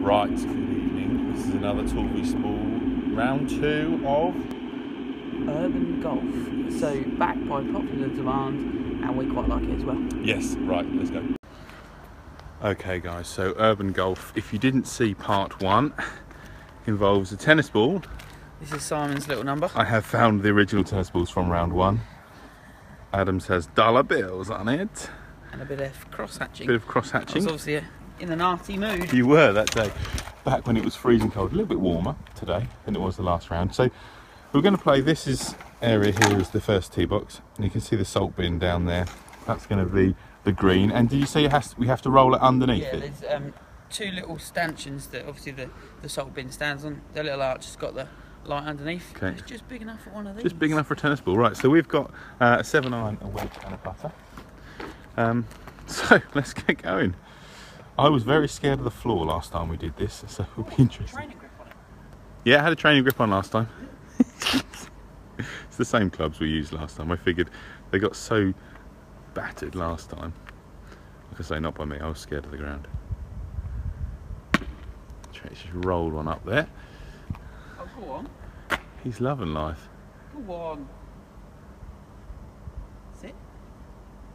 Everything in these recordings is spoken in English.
Right, good evening. This is another Tall v Small round two of. Urban Golf. So backed by popular demand, and we quite like it as well. Yes, right, let's go. Okay, guys, so Urban Golf, if you didn't see part one, involves a tennis ball. This is Simon's little number. I have found the original tennis balls from round one. Adams has dollar bills on it. And a bit of cross hatching. Bit of cross was hatching. obviously uh, in a nasty mood. You were that day, back when it was freezing cold, a little bit warmer today than it was the last round. So we're going to play. This is area here is the first tee box, and you can see the salt bin down there. That's going to be the green. And did you say it has we have to roll it underneath Yeah, it? there's um, two little stanchions that obviously the, the salt bin stands on. The little arch has got the light underneath. Okay. It's just big enough for one of these. Just big enough for a tennis ball, right? So we've got uh, a seven iron, a wedge, and a putter. Um, so let's get going. I was very scared of the floor last time we did this, so it'll be interesting. Training grip on it. Yeah, I had a training grip on last time. it's the same clubs we used last time. I figured they got so battered last time. Like I say, not by me. I was scared of the ground. Try to just roll one up there. Oh, go on. He's loving life. Go on. Sit.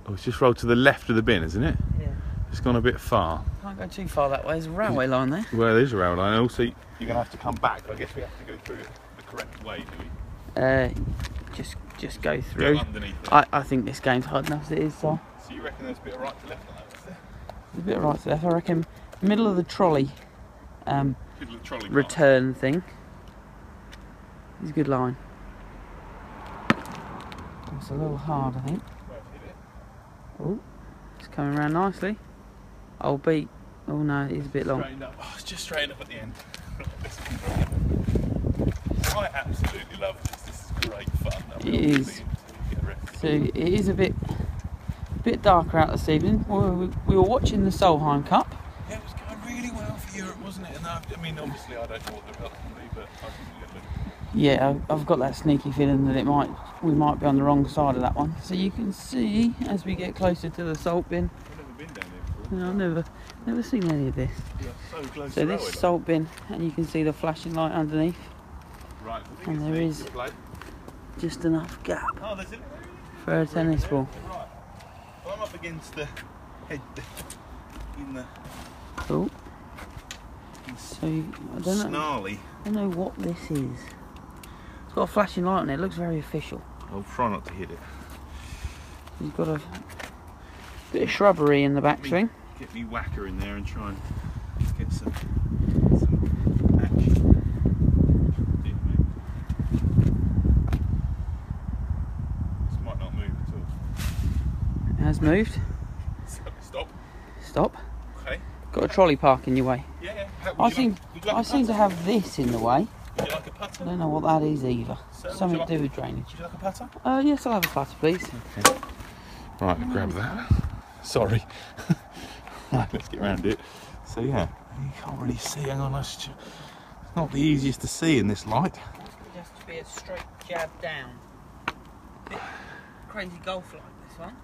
Oh, it's just rolled to the left of the bin, isn't it? It's gone a bit far. Can't go too far that way. There's a railway line there. Well, there's a railway line. Also, you're going to have to come back. I guess we have to go through it the correct way, do we? Uh, just just go through. Go underneath it. I, I think this game's hard enough as it is, so. So you reckon there's a bit of right to left on that, is there? There's a bit of right to left. I reckon middle of the trolley um, Middle of the trolley return thing. It's a good line. It's a little hard, I think. Right, hit it. Oh, it's coming around nicely. I'll beat. Oh no, it is a bit long. Straightened up. Oh, just straightened up at the end. I absolutely love this. This is great fun. It is. until you get arrested. So it is a bit, bit darker out this evening. We were, we were watching the Solheim Cup. Yeah, it was going really well for Europe, wasn't it? And I, I mean, obviously, I don't know what the results will be, but I think we're Yeah, I've- I've got that sneaky feeling that it might, we might be on the wrong side of that one. So you can see as we get closer to the salt bin. I've never been down here before. You know, I've never, never seen any of this. So close So this salt bin, and you can see the flashing light underneath. Right, and there is-. Just enough gap Oh, for a tennis ball. Right. Well, I'm up against the head in the oh. Cool. So you- I don't know, snarly. I don't know what this is. It's got a flashing light on it. It looks very official. I'll try not to hit it. You've got a bit of shrubbery in the back Get me whacker in there and try and get some, some action. This might not move at all. It has moved. Stop. Stop. Okay. Got a trolley park in your way. Yeah, yeah. I you seem, like, like I a seem to have this in the way. Would you like a I putter? don't know what that is either. So, Something you to do with drainage. Would you like a putter? Uh, yes, I'll have a putter, please. Right, grab that. Sorry. right, let's get around it. So yeah, you can't really see. Hang on, that's not the easiest to see in this light. It has to be a straight jab down. Bit crazy golf like this one.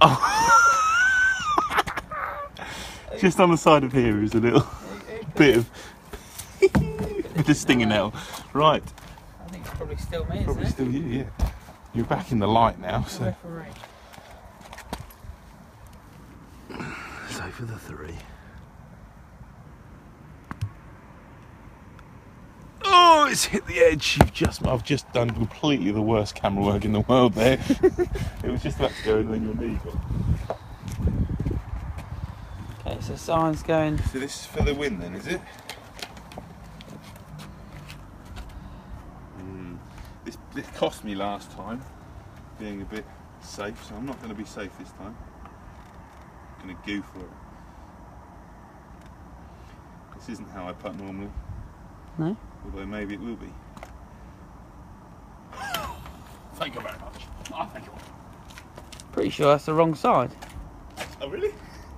Just on the side of here is a little bit of of stinging nail. Right, it's probably still me, probably isn't still you. Yeah, you're back in the light now. it? So, Referee. so for the three. Oh, it's hit the edge. You've just, I've just done completely the worst camera work in the world there. it was just about to go and then your knee got. Okay, so Simon's going. So this is for the win then, is it? This, this cost me last time, being a bit safe, so I'm not going to be safe this time. I'm going to go for it. This isn't how I putt normally, No? although maybe it will be. Thank you very much. Oh, thank you. Pretty sure that's the wrong side. Oh, really?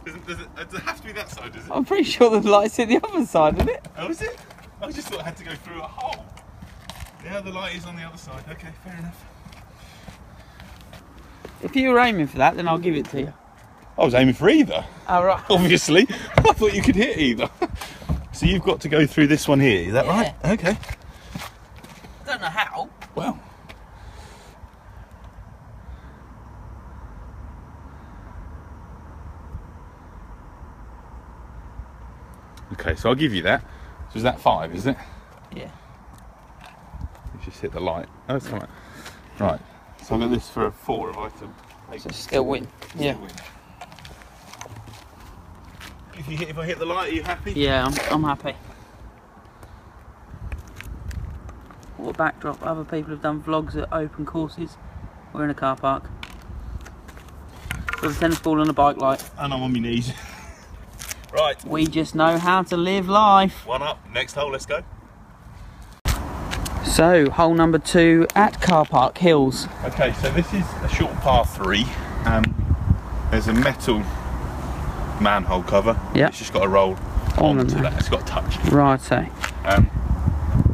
Does it, does, it, does it have to be that side, does it? I'm pretty sure the light's at the other side, isn't it? Oh, is it? I just thought I had to go through a hole. Yeah, the light is on the other side. Okay, fair enough. If you were aiming for that, then I'll give it to you. I was aiming for either, All right. obviously. I thought you could hit either. So you've got to go through this one here, is that right? Okay. Don't know how. Well. Okay, so I'll give you that. So is that five, is it? Yeah. You just hit the light. Oh, it's come out. Right. So I've got this for a four if I to So still win. Yeah. win. If you hit if I hit the light, are you happy? Yeah, I'm, I'm happy. What a backdrop. Other people have done vlogs at open courses. We're in a car park. With a tennis ball and a bike light. And I'm on my knees. right. We just know how to live life. One up. Next hole, let's go. So, hole number two at Car Park Hills. Okay, so this is a short par three. Um, there's a metal manhole cover. Yeah. It's just got a roll On onto that. It's got to touch. Righto. Um,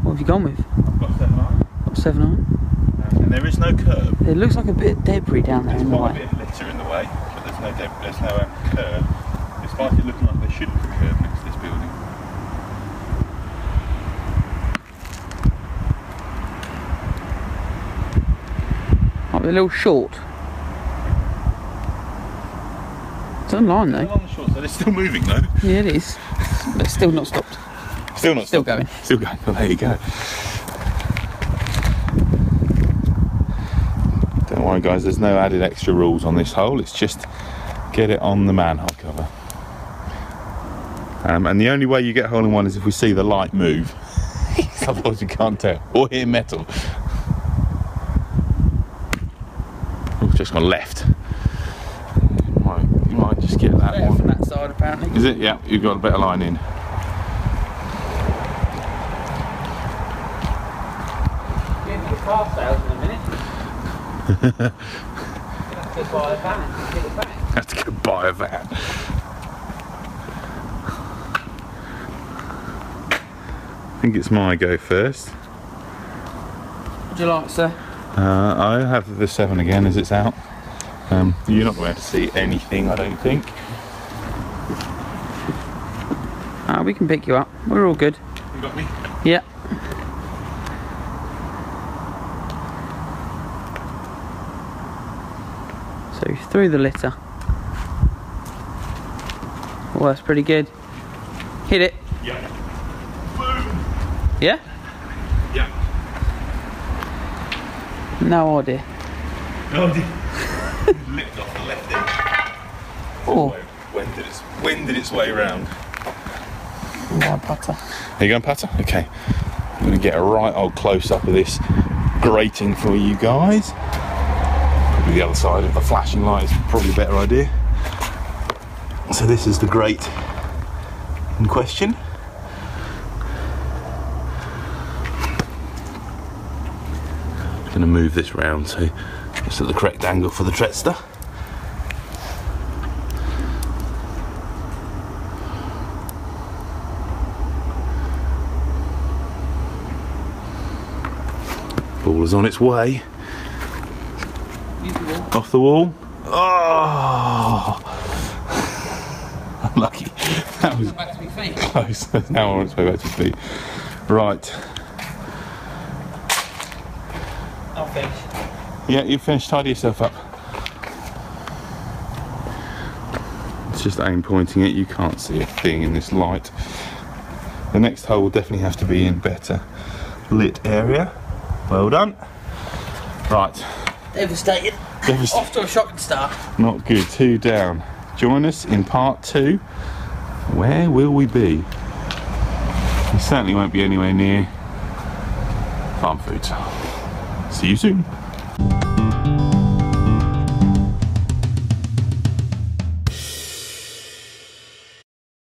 What have you gone with? I've got seven iron. Got seven on. Um, and there is no curb. It looks like a bit of debris down there There's in the quite a bit of litter in the way, but there's no there's no um, curb. Despite it looking like there should be a curb next to this building. Might be a little short. It's online Still though. short, so they're still moving though. Yeah, it is. But it's still not stopped. Still not. Still stopping. going. Still going. Well, there you go. Don't worry, guys. There's no added extra rules on this hole. It's just get it on the manhole cover. Um, and the only way you get hole in one is if we see the light move. Otherwise, you can't tell. Or hear metal. Just gone left. You might, you might just get that Better one. from that side apparently. Is it? Yeah, you've got a better line in. Getting the car sales in a minute. have to buy a van and get it back. Have to go buy a van. I think it's my go first. Would you like, sir? Uh, I have the seven again as it's out. Um, you're not going to see anything, I don't think. Ah, we can pick you up. We're all good. You got me? Yeah. So through the litter. Well, that's pretty good. Hit it. Yeah. Boom. Yeah? Yeah. No idea. Oh, it licked off the left edge. Oh, When did its when did its way round? my putter. Are you going patter? Okay. I'm going to get a right old close up of this grating for you guys. Probably the other side of the flashing light is probably a better idea. So this is the grate in question. Going to move this round so it's at the correct angle for the Tretster. Ball is on its way. Off the wall. Oh! Unlucky. That was Back to my feet. close. now on its way back to feet. Right. Yeah, you finished. Tidy yourself up. It's just aim pointing it. You can't see a thing in this light. The next hole will definitely have to be in better lit area. Well done. Right. Devastated. Devast- Off to a shocking start. Not good. Two down. Join us in part two. Where will we be? We certainly won't be anywhere near Farmfoods. See you soon.